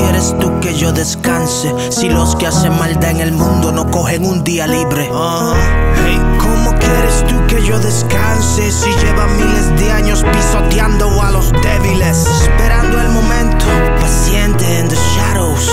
quieres tú que yo descanse? Si los que hacen maldad en el mundo no cogen un día libre. Ah, hey, ¿Cómo quieres tú que yo descanse? Si lleva miles de años pisoteando a los débiles. Esperando el momento, paciente en the shadows.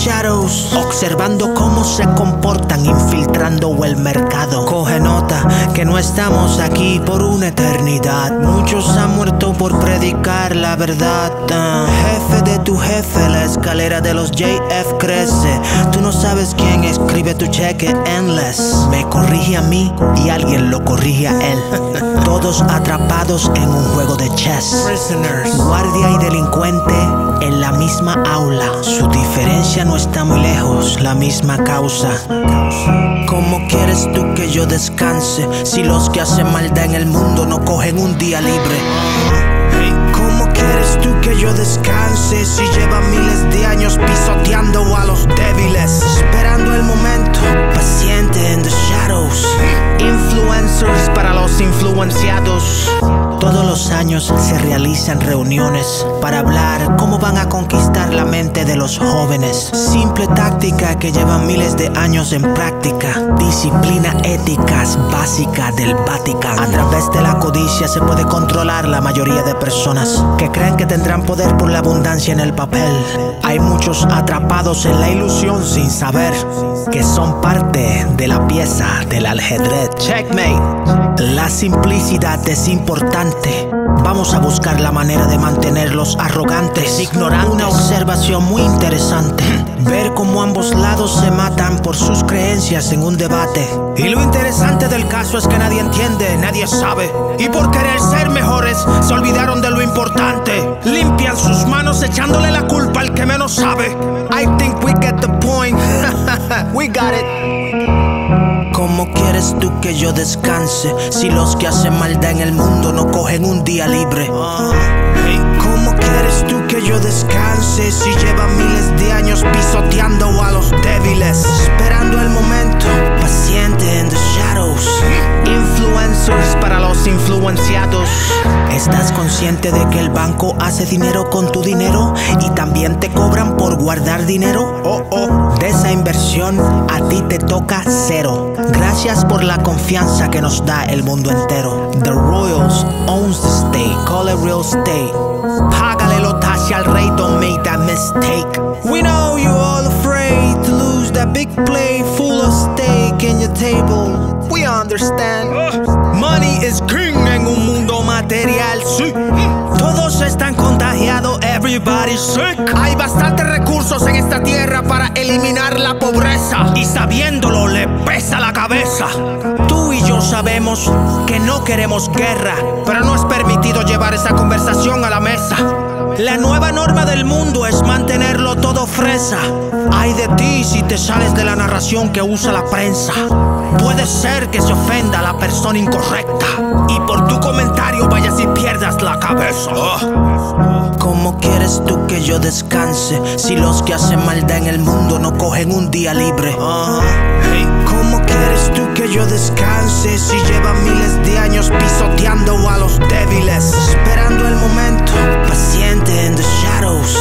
Shadows. Observando cómo se comportan, infiltrando el mercado. Coge nota que no estamos aquí por una eternidad. Muchos han muerto por predicar la verdad. Ah, jefe de tu jefe, la escalera de los JF crece. Tú no sabes quién escribe tu cheque endless. Me corrige a mí y alguien lo corrige a él. Todos atrapados en un juego de chess. Guardia y delincuente en la misma aula. Su diferencia no está muy lejos, la misma causa. ¿Cómo quieres tú que yo descanse si los que hacen maldad en el mundo no cogen un día libre? ¿Cómo quieres tú que yo descanse si lleva miles de años pisoteando a los débiles? Esperando el momento, paciente en the shadows. Influencers para los influenciados. Todos los años se realizan reuniones para hablar cómo van a conquistar la mente de los jóvenes. Simple táctica que lleva miles de años en práctica. Disciplina éticas básica del Vaticano. A través de la codicia se puede controlar la mayoría de personas que creen que tendrán poder por la abundancia en el papel. Hay muchos atrapados en la ilusión sin saber que son parte de la pieza del ajedrez. Checkmate. La simplicidad es importante. Vamos a buscar la manera de mantenerlos arrogantes, ignorando una observación muy interesante. Ver cómo ambos lados se matan por sus creencias en un debate. Y lo interesante del caso es que nadie entiende, nadie sabe. Y por querer ser mejores, se olvidaron de lo importante. Limpian sus manos echándole la culpa al que menos sabe. I think we get the point. we got it. ¿Cómo quieres tú que yo descanse si los que hacen maldad en el mundo no cogen un día libre? ¿Cómo quieres tú que yo descanse si lleva miles de años pisoteando a los débiles? Esperando el momento, paciente en the shadows. Influencers para los influenciados. ¿Estás consciente de que el banco hace dinero con tu dinero y también te cobran por guardar dinero? Oh, oh, de esa inversión a ti te toca cero. Gracias por la confianza que nos da el mundo entero. The Royals owns the state, call it real estate. Págale lo taxi al rey, don't make that mistake. We know you all afraid to lose that big plate full of steak in your table. Understand. Money is king en un mundo material, sí. Todos están contagiados, everybody's sick. Hay bastantes recursos en esta tierra para eliminar la pobreza. Y sabiéndolo le pesa la cabeza. Tú y yo sabemos que no queremos guerra, pero no es permitido llevar esa conversación a la mesa. La nueva norma del mundo es mantenerlo todo fresa. Ay de ti si te sales de la narración que usa la prensa. Puede ser que se ofenda a la persona incorrecta. Y por tu comentario vayas y pierdas la cabeza. ¿Cómo quieres tú que yo descanse si los que hacen maldad en el mundo no cogen un día libre? ¿Cómo quieres tú que yo descanse si lleva miles de años pisoteando a los débiles? Esperando el momento, paciente en the shadows.